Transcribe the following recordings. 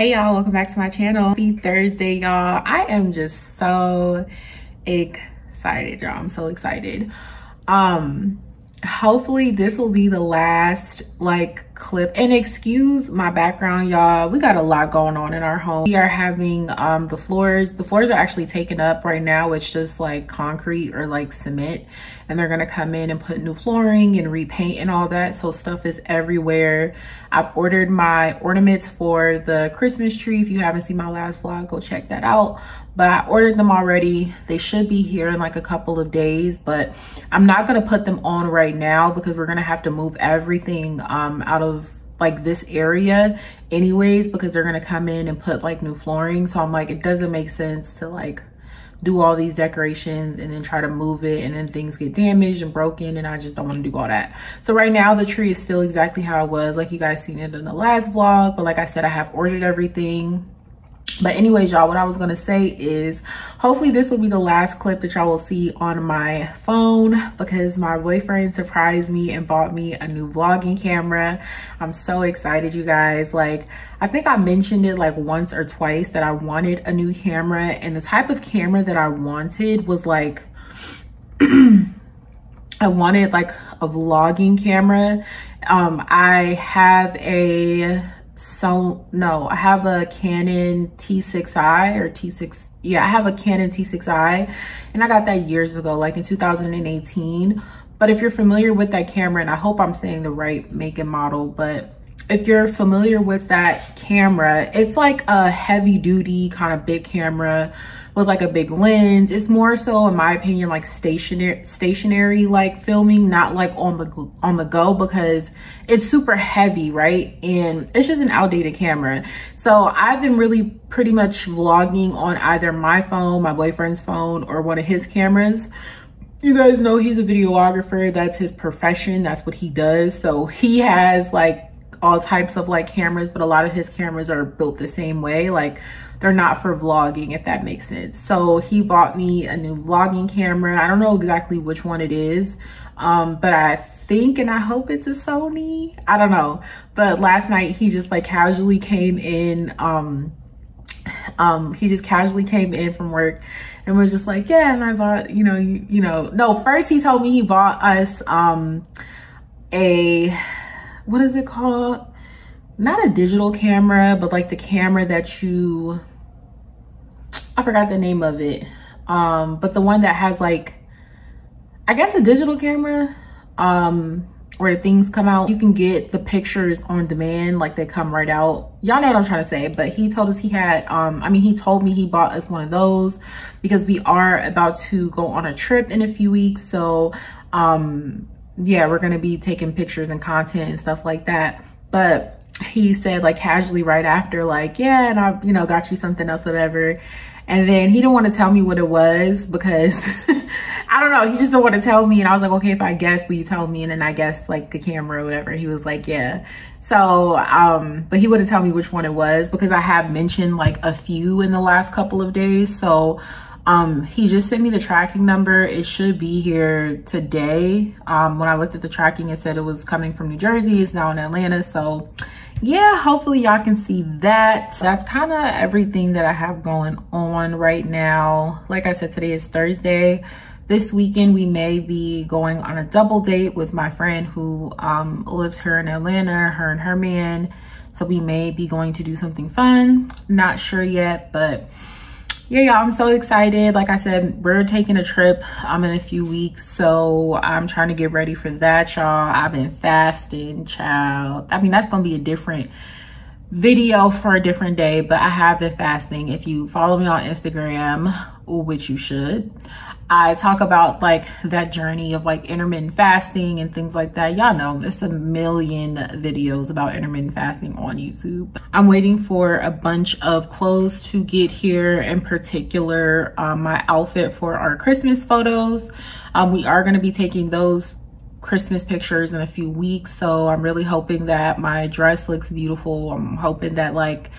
Hey y'all, welcome back to my channel. Happy Thursday, y'all. I am just so excited, y'all. I'm so excited. Um, hopefully this will be the last like clip. And excuse my background y'all. We got a lot going on in our home. We are having um the floors the floors are actually taken up right now. It's just like concrete or like cement. And they're gonna come in and put new flooring and repaint and all that. So stuff is everywhere. I've ordered my ornaments for the christmas tree. If you haven't seen my last vlog go check that out. But I ordered them already. They should be here in like a couple of days, but I'm not gonna put them on right now because we're gonna have to move everything um, out of like this area anyways because they're gonna come in and put like new flooring. So I'm like, it doesn't make sense to like do all these decorations and then try to move it and then things get damaged and broken and I just don't want to do all that. So right now the tree is still exactly how it was like you guys seen it in the last vlog but like I said I have ordered everything but anyways y'all what i was gonna say is hopefully this will be the last clip that y'all will see on my phone because my boyfriend surprised me and bought me a new vlogging camera i'm so excited you guys like i think i mentioned it like once or twice that i wanted a new camera and the type of camera that i wanted was like I wanted like a vlogging camera. Um, I have a so no i have a canon t6i or t6 yeah i have a canon t6i and i got that years ago like in 2018 but if you're familiar with that camera and i hope i'm saying the right make and model but if you're familiar with that camera it's like a heavy duty kind of big camera with like a big lens. It's more so, in my opinion, like stationary, stationary like filming, not like on the on the go because it's super heavy, right? And it's just an outdated camera. So I've been really pretty much vlogging on either my phone, my boyfriend's phone, or one of his cameras. You guys know he's a videographer. That's his profession. That's what he does. So he has like all types of like cameras, but a lot of his cameras are built the same way. Like they're not for vlogging, if that makes sense. So he bought me a new vlogging camera. I don't know exactly which one it is, um, but I think and I hope it's a Sony. I don't know. But last night he just like casually came in, um, um, he just casually came in from work and was just like, yeah, and I bought, you know, you, you know, no, first he told me he bought us, um, a, what is it called? Not a digital camera, but like the camera that you I forgot the name of it. Um, but the one that has like, I guess a digital camera, um, where things come out. You can get the pictures on demand, like they come right out. Y'all know what I'm trying to say, but he told us he had, um, I mean, he told me he bought us one of those because we are about to go on a trip in a few weeks. So, um, yeah, we're to be taking pictures and content and stuff like that. But he said like casually right after, like, yeah, and I, you know, got you something else, whatever. And then he didn't want to tell me what it was because I don't know. He just didn't want to tell me. And I was like, okay, if I guess, will you tell me? And then I guess like the camera or whatever. He was like, yeah. So, um, but he wouldn't tell me which one it was because I have mentioned like a few in the last couple of days. So, um, he just sent me the tracking number. It should be here today. Um, when I looked at the tracking, it said it was coming from New Jersey. It's now in Atlanta. So yeah, hopefully y'all can see that. That's kind of everything that I have going on right now. Like I said, today is Thursday. This weekend, we may be going on a double date with my friend who um, lives here in Atlanta, her and her man. So we may be going to do something fun. Not sure yet, but yeah y'all i'm so excited. Like i said we're taking a trip i'm in a few weeks so i'm trying to get ready for that y'all. I've been fasting child. I mean that's gonna be a different video for a different day but i have been fasting. If you follow me on instagram which you should I talk about like that journey of like intermittent fasting and things like that. Y'all know there's a million videos about intermittent fasting on YouTube. I'm waiting for a bunch of clothes to get here, in particular um, my outfit for our Christmas photos. Um, we are going to be taking those Christmas pictures in a few weeks. So I'm really hoping that my dress looks beautiful. I'm hoping that like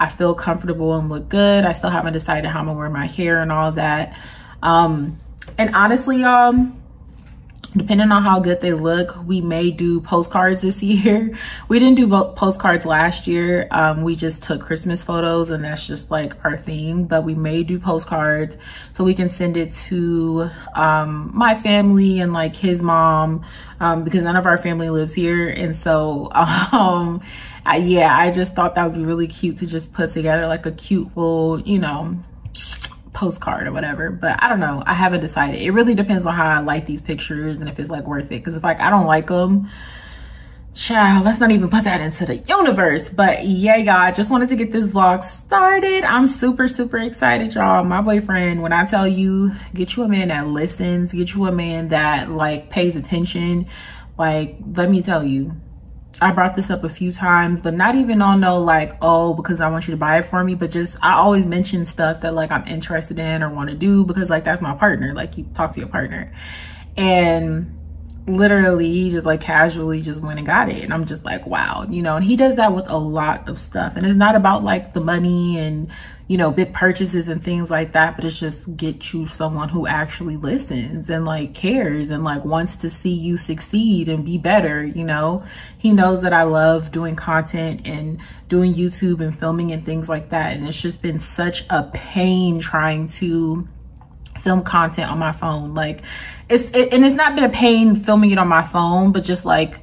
I feel comfortable and look good. I still haven't decided how I'm gonna wear my hair and all that. Um, and honestly, y'all, depending on how good they look we may do postcards this year. We didn't do postcards last year. Um, we just took christmas photos and that's just like our theme but we may do postcards so we can send it to um, my family and like his mom um, because none of our family lives here. And so um, I, yeah i just thought that would be really cute to just put together like a cute little you know postcard or whatever but i don't know. I haven't decided. It really depends on how i like these pictures and if it's like worth it. Because if like i don't like them child let's not even put that into the universe. But yeah y'all i just wanted to get this vlog started. I'm super super excited y'all. My boyfriend when i tell you get you a man that listens get you a man that like pays attention like let me tell you I brought this up a few times, but not even on no like, oh, because I want you to buy it for me, but just I always mention stuff that like I'm interested in or want to do because like that's my partner. Like you talk to your partner. And literally he just like casually just went and got it. And i'm just like wow you know and he does that with a lot of stuff. And it's not about like the money and you know big purchases and things like that but it's just get you someone who actually listens and like cares and like wants to see you succeed and be better you know? He knows that i love doing content and doing youtube and filming and things like that. And it's just been such a pain trying to film content on my phone. Like it's it, and it's not been a pain filming it on my phone but just like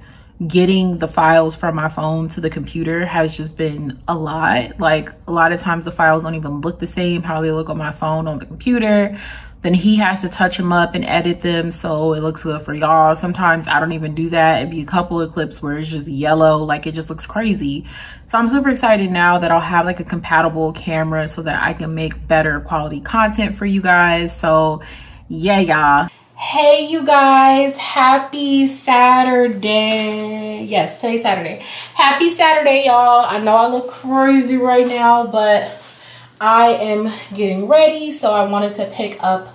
getting the files from my phone to the computer has just been a lot. Like a lot of times the files don't even look the same how they look on my phone on the computer then he has to touch them up and edit them so it looks good for y'all. Sometimes I don't even do that. It'd be a couple of clips where it's just yellow, like it just looks crazy. So I'm super excited now that I'll have like a compatible camera so that I can make better quality content for you guys. So yeah, y'all. Hey, you guys, happy Saturday. Yes, today's Saturday. Happy Saturday, y'all. I know I look crazy right now, but I am getting ready. So I wanted to pick up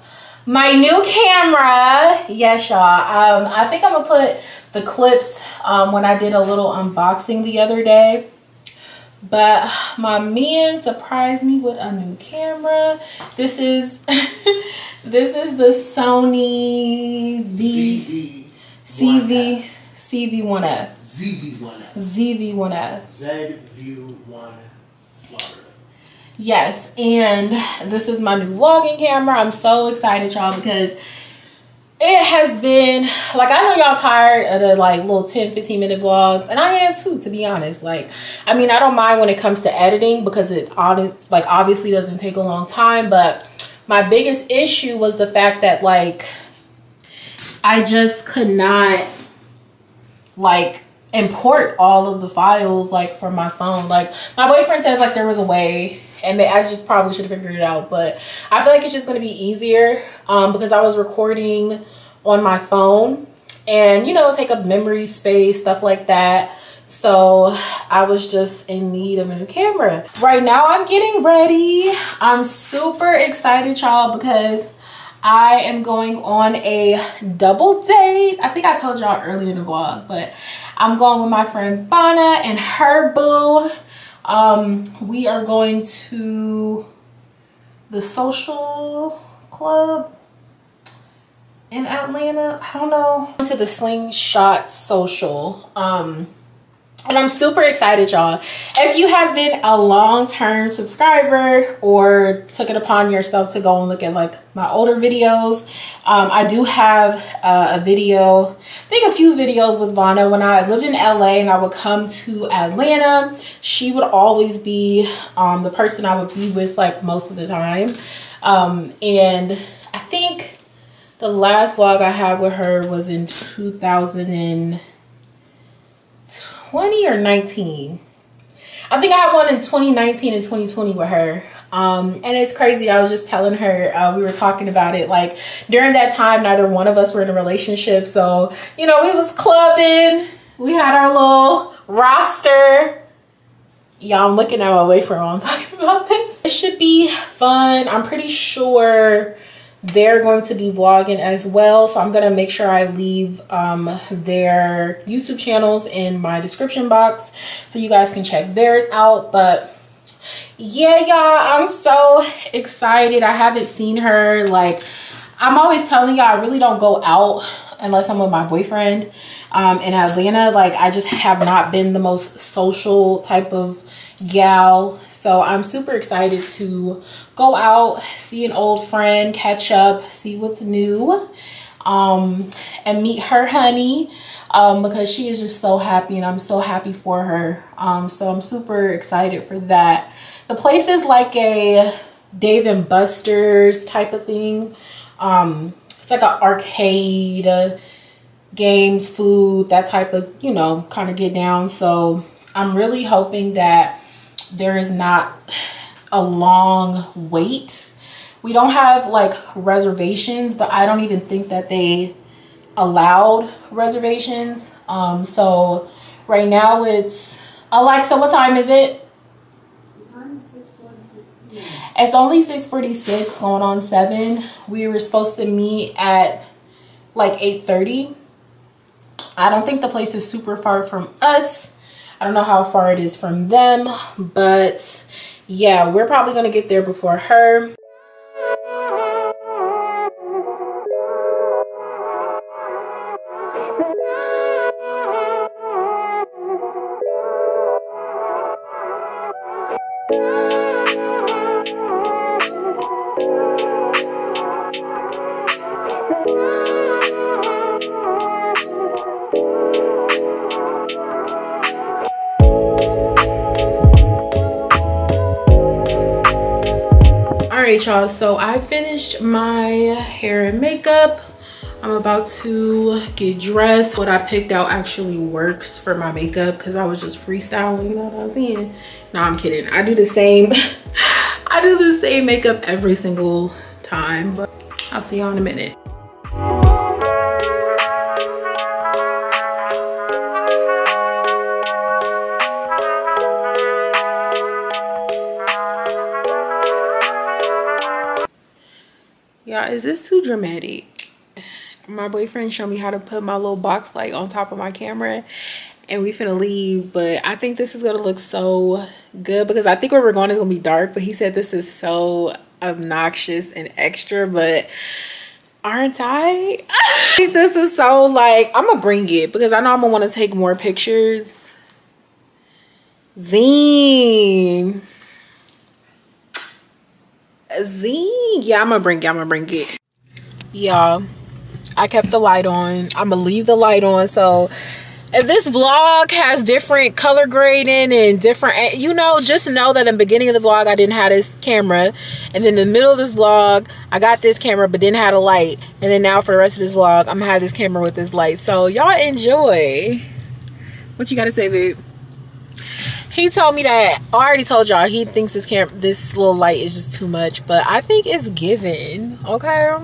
my new camera. Yes y'all. Um, i think i'm gonna put the clips um, when i did a little unboxing the other day. But my man surprised me with a new camera. This is this is the sony v cv cv1f zv1f zv1f Yes, and this is my new vlogging camera. I'm so excited, y'all, because it has been, like, I know y'all tired of the, like, little 10, 15 minute vlogs, and I am too, to be honest. Like, I mean, I don't mind when it comes to editing because it, all like, obviously doesn't take a long time, but my biggest issue was the fact that, like, I just could not, like, import all of the files, like, from my phone. Like, my boyfriend says, like, there was a way and I just probably should have figured it out but I feel like it's just gonna be easier um, because I was recording on my phone and you know take up memory space stuff like that. So I was just in need of a new camera. Right now I'm getting ready. I'm super excited y'all because I am going on a double date. I think I told y'all earlier in the vlog but I'm going with my friend Fauna and her boo um, we are going to the social club in Atlanta. I don't know. To the Slingshot Social. Um, and I'm super excited, y'all. If you have been a long-term subscriber or took it upon yourself to go and look at like my older videos, um, I do have uh, a video, I think a few videos with Vonna. When I lived in LA and I would come to Atlanta, she would always be um, the person I would be with like most of the time. Um, and I think the last vlog I had with her was in 2000 and 20 or 19. I think I have one in 2019 and 2020 with her. Um, and it's crazy. I was just telling her, uh, we were talking about it. Like during that time, neither one of us were in a relationship. So, you know, we was clubbing. We had our little roster. Yeah, I'm looking at my way while I'm talking about this. It should be fun. I'm pretty sure they're going to be vlogging as well so i'm going to make sure i leave um, their youtube channels in my description box so you guys can check theirs out but yeah y'all i'm so excited i haven't seen her like i'm always telling y'all i really don't go out unless I'm with my boyfriend. Um, in Atlanta, like I just have not been the most social type of gal. So I'm super excited to go out, see an old friend, catch up, see what's new, um, and meet her honey um, because she is just so happy and I'm so happy for her. Um, so I'm super excited for that. The place is like a Dave and Buster's type of thing. Um, it's like an arcade, uh, games, food, that type of, you know, kind of get down. So I'm really hoping that there is not a long wait. We don't have like reservations, but I don't even think that they allowed reservations. Um, so right now it's Alexa, what time is it? It's only 6.46 going on 7. We were supposed to meet at like 8.30. I don't think the place is super far from us. I don't know how far it is from them. But yeah, we're probably going to get there before her. Y'all so i finished my hair and makeup. I'm about to get dressed. What i picked out actually works for my makeup because i was just freestyling you know what i'm saying? No i'm kidding. I do the same i do the same makeup every single time but i'll see y'all in a minute is this too dramatic? My boyfriend showed me how to put my little box light on top of my camera and we finna leave but i think this is gonna look so good because i think where we're going is gonna be dark but he said this is so obnoxious and extra but aren't i? This is so like i'm gonna bring it because i know i'm gonna want to take more pictures. Zine Z, yeah, I'm gonna bring it. I'm gonna bring it. Y'all, I kept the light on. I'm gonna leave the light on. So if this vlog has different color grading and different, you know, just know that in the beginning of the vlog, I didn't have this camera. And then in the middle of this vlog, I got this camera, but didn't have a light. And then now for the rest of this vlog, I'm gonna have this camera with this light. So y'all enjoy. What you gotta say, babe? He told me that. I already told y'all. He thinks this camera this little light is just too much but I think it's given okay?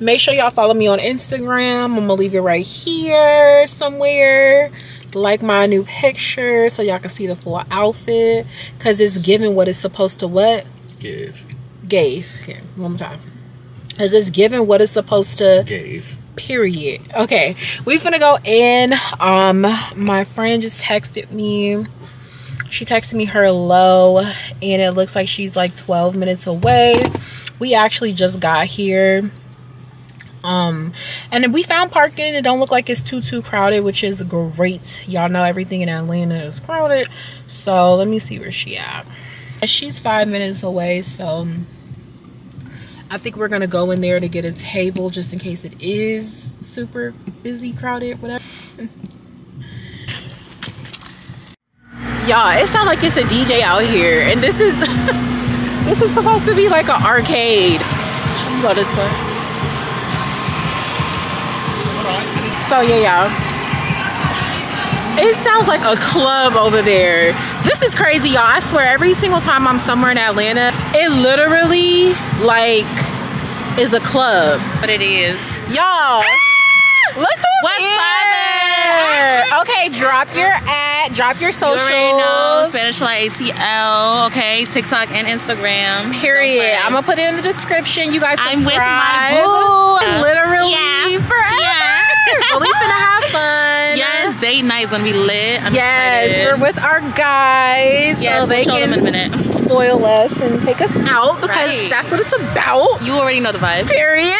Make sure y'all follow me on Instagram. I'm gonna leave it right here somewhere. Like my new picture so y'all can see the full outfit. Because it's giving what it's supposed to what? Give. Gave. Okay one more time. Because it's giving what it's supposed to gave. Period. Okay we finna go in um my friend just texted me she texted me her low and it looks like she's like 12 minutes away. We actually just got here um and we found parking. It don't look like it's too too crowded which is great. Y'all know everything in atlanta is crowded. So let me see where she at. She's five minutes away so i think we're gonna go in there to get a table just in case it is super busy crowded whatever y'all it sounds like it's a dj out here and this is this is supposed to be like an arcade. Go this way. So yeah y'all. It sounds like a club over there. This is crazy y'all. I swear every single time i'm somewhere in atlanta it literally like is a club. But it is. Y'all look who's What's here okay drop your ad drop your socials You already know Spanish Light ATL, okay? TikTok and Instagram. period i'm gonna put it in the description you guys subscribe. I'm with my boo. literally Yeah. forever Yeah. but we finna have fun Yes, date night's gonna be lit. I'm yes excited. we're with our guys Yes, so we'll they show can them in a minute. spoil us and take us out because Right. that's what it's about You already know the vibe. period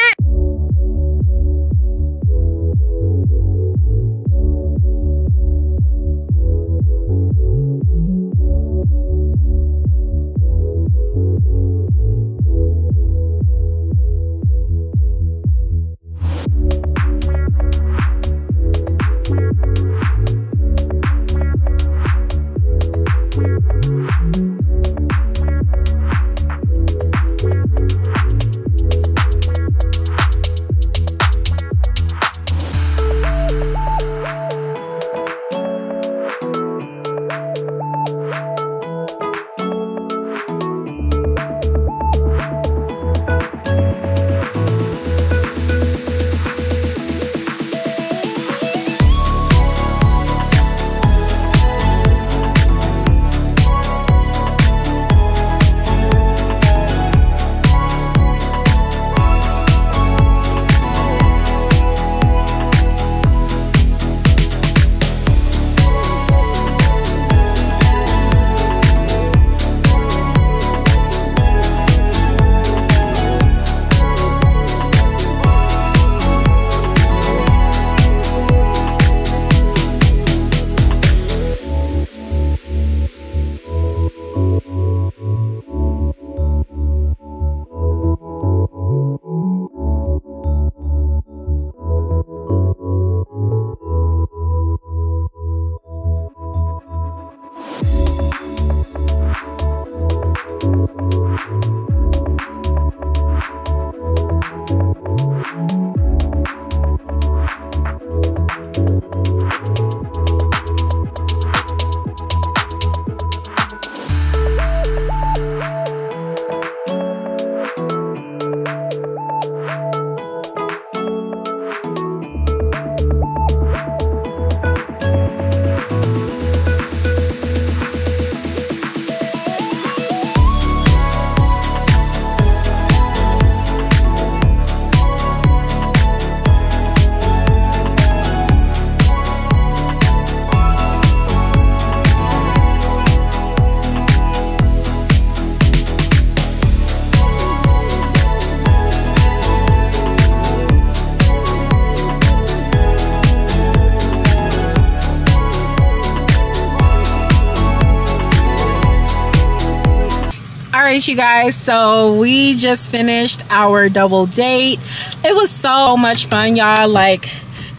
you guys. So we just finished our double date. It was so much fun y'all. Like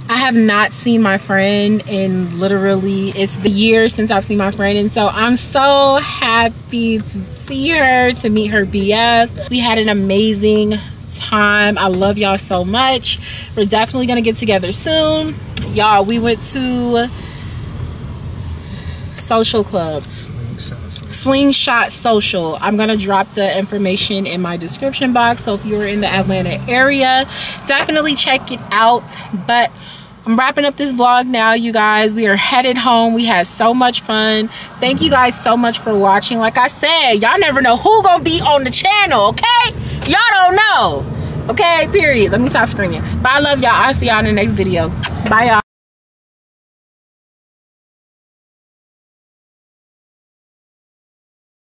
I have not seen my friend in literally it's been years since I've seen my friend and so I'm so happy to see her to meet her BF we had an amazing time. I love y'all so much. We're definitely gonna get together soon. Y'all we went to social clubs slingshot social i'm gonna drop the information in my description box so if you're in the atlanta area definitely check it out but I'm wrapping up this vlog now, you guys. We are headed home. We had so much fun. Thank you guys so much for watching. Like I said, y'all never know who gonna be on the channel, okay? Y'all don't know. Okay, period. Let me stop screaming. But I love y'all. I'll see y'all in the next video. Bye, y'all.